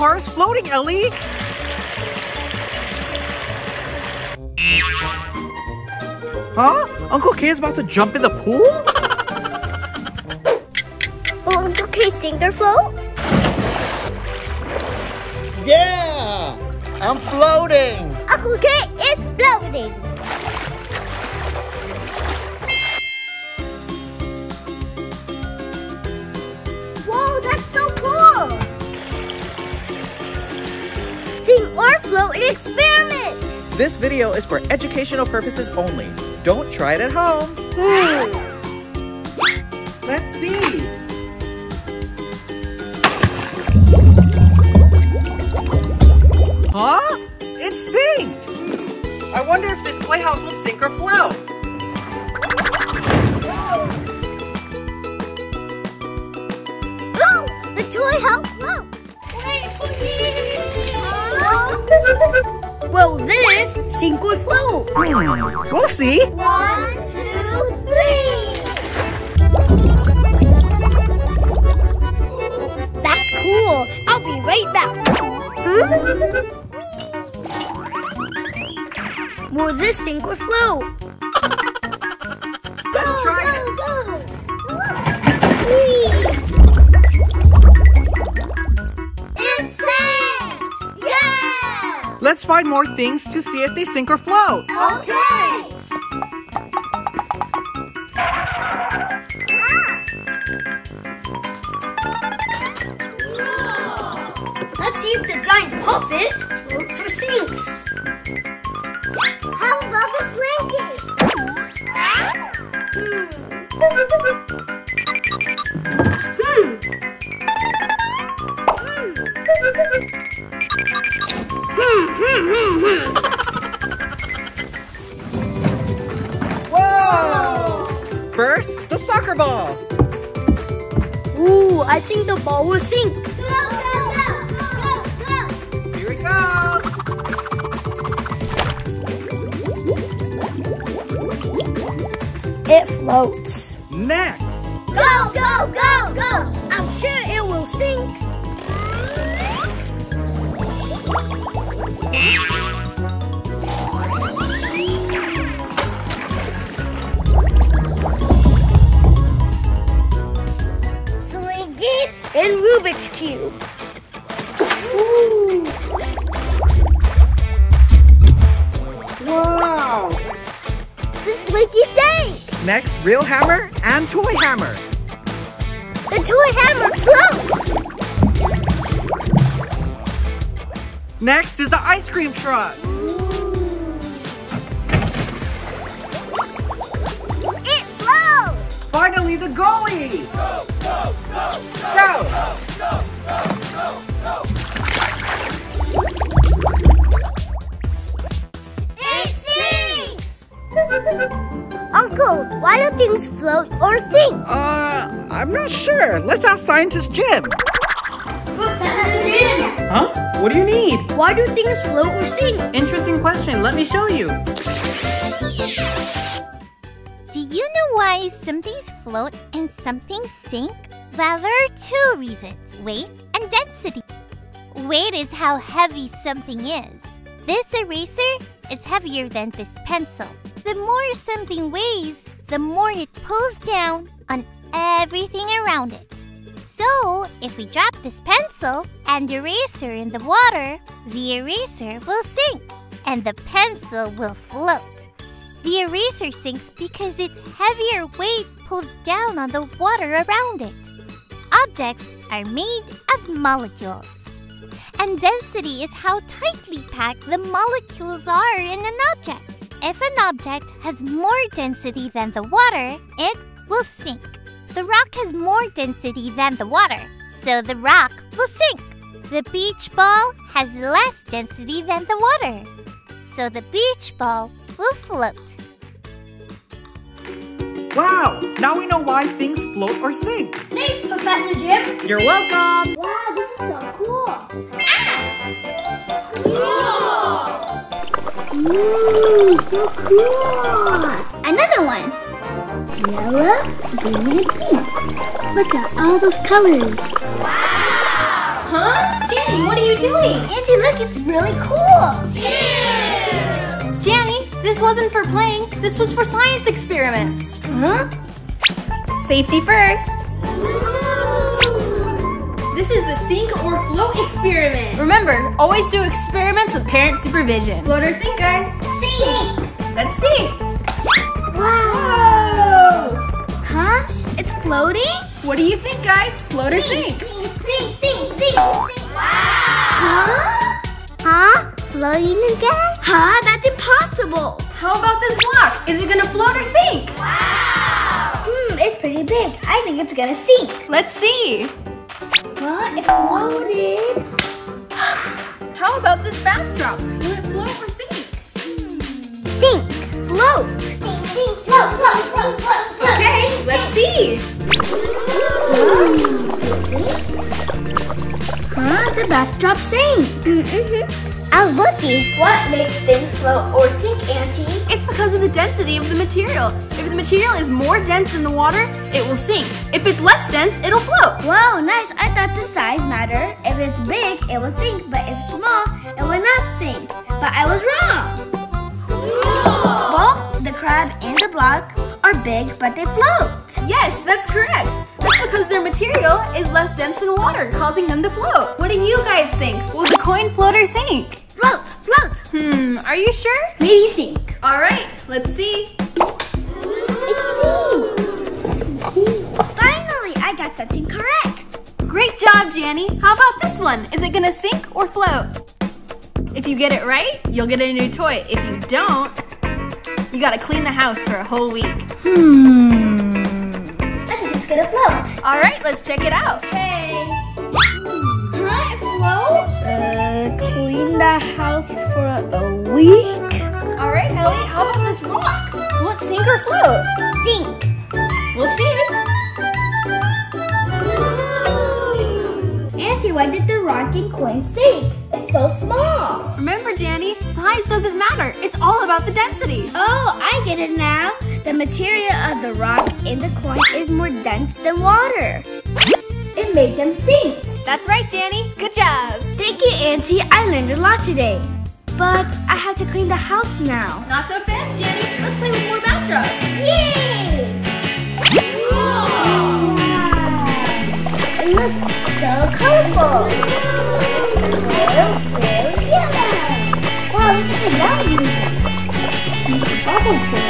car is floating, Ellie! Huh? Uncle K is about to jump in the pool? Will oh, Uncle K sink or float? Yeah! I'm floating! Uncle K is floating! Float experiment! This video is for educational purposes only. Don't try it at home. This sink or float? Hmm, We'll see. One, two, three! That's cool. I'll be right back. Will this sink or float? Let's find more things to see if they sink or float. Okay! Let's see if the giant puppet floats or sinks. How about the blanket? Hmm. Whoa! First, the soccer ball. Ooh, I think the ball will sink. Go, go, go, go, go, Here we go. It floats. Next, Go, go, go, go! I'm sure it will sink. And Rubik's Cube. Ooh. wow. The Slinky sank! Next, real hammer and toy hammer. The toy hammer floats! Next is the ice cream truck. It floats! Finally, the goalie. Float or sink? Uh, I'm not sure. Let's ask scientist Jim. Professor Jim! Huh? What do you need? Why do things float or sink? Interesting question. Let me show you. Do you know why some things float and some things sink? Well, there are two reasons weight and density. Weight is how heavy something is. This eraser is heavier than this pencil. The more something weighs, the more it pulls down on everything around it. So, if we drop this pencil and eraser in the water, the eraser will sink and the pencil will float. The eraser sinks because its heavier weight pulls down on the water around it. Objects are made of molecules. And density is how tightly packed the molecules are in an object. If an object has more density than the water, it will sink. The rock has more density than the water, so the rock will sink. The beach ball has less density than the water, so the beach ball will float. Wow, now we know why things float or sink. Thanks, Professor Jim. You're welcome. Wow, this is so cool. Ah! Ooh, so cool. Another one. Yellow, green, and pink. Look at all those colors. Wow! Huh? Jenny, what are you doing? Auntie, look, it's really cool. Jenny, this wasn't for playing. This was for science experiments. Huh? Safety first. Sink or float experiment. Remember, always do experiments with parent supervision. Float or sink, guys? Sink. Let's see. Wow. Huh? It's floating? What do you think, guys? Float or sink? Sink, sink, sink, sink. Wow! Huh? Huh? Floating again? Huh? That's impossible. How about this block? Is it gonna float or sink? Wow! Hmm, it's pretty big. I think it's gonna sink. Let's see. Huh? It floated. How about this backdrop? Will it float or sink? Sink. Float. Sink, sink, float, float, float, float, float. Okay, let's see. Huh? The backdrop sank. Mm-hmm. I was looking. What makes things float or sink, Auntie? It's because of the density of the material. If the material is more dense than the water, it will sink. If it's less dense, it'll float. Wow, nice. I thought the size mattered. If it's big, it will sink, but if small, it will not sink. But I was wrong. Both the crab and the block are big, but they float. Yes, that's correct. That's because their material is less dense than water, causing them to float. What do you guys think? Will the coin float or sink? Float, float. Hmm, are you sure? Maybe sink. All right, let's see. It sinked. Finally, I got something correct. Great job, Janny. How about this one? Is it gonna sink or float? If you get it right, you'll get a new toy. If you don't, you gotta clean the house for a whole week. Hmm. I think it's gonna float. All right, let's check it out. Hey. House for a week? All right, Ellie, how about this rock? Will it sink or float? Sink. We'll see. Auntie, why did the rock and coin sink? It's so small. Remember, Janny, size doesn't matter. It's all about the density. Oh, I get it now. The material of the rock and the coin is more dense than water. It made them sink. That's right, Janny. Good job. Stinky Auntie, I learned a lot today. But I have to clean the house now. Not so fast, Jenny. Let's play with more bounce drops. Yay! Wow. It looks so colorful. Blue, blue, yellow. Wow, look at the yellow. Bubble